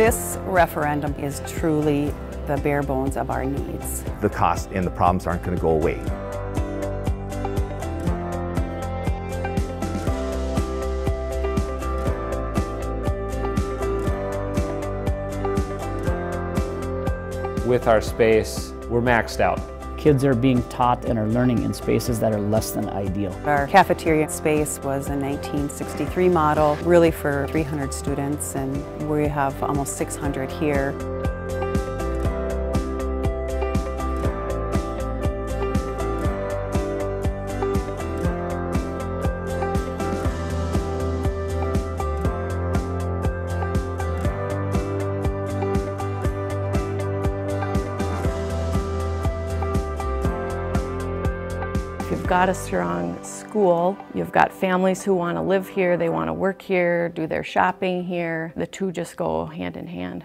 This referendum is truly the bare bones of our needs. The cost and the problems aren't going to go away. With our space, we're maxed out. Kids are being taught and are learning in spaces that are less than ideal. Our cafeteria space was a 1963 model, really for 300 students, and we have almost 600 here. You've got a strong school, you've got families who want to live here, they want to work here, do their shopping here. The two just go hand in hand.